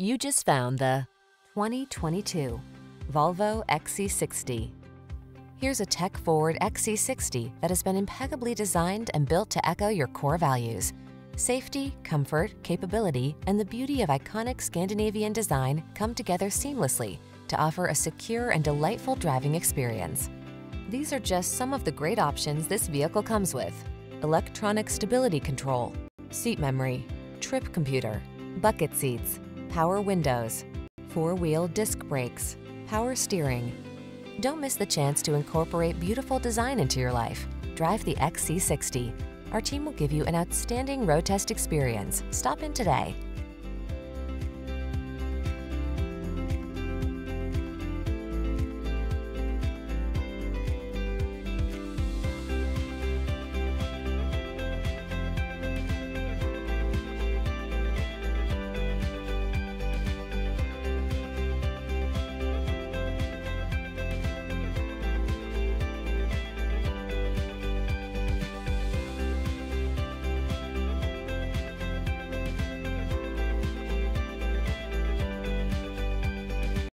You just found the 2022 Volvo XC60. Here's a tech-forward XC60 that has been impeccably designed and built to echo your core values. Safety, comfort, capability, and the beauty of iconic Scandinavian design come together seamlessly to offer a secure and delightful driving experience. These are just some of the great options this vehicle comes with. Electronic stability control, seat memory, trip computer, bucket seats, power windows, four-wheel disc brakes, power steering. Don't miss the chance to incorporate beautiful design into your life. Drive the XC60. Our team will give you an outstanding road test experience. Stop in today.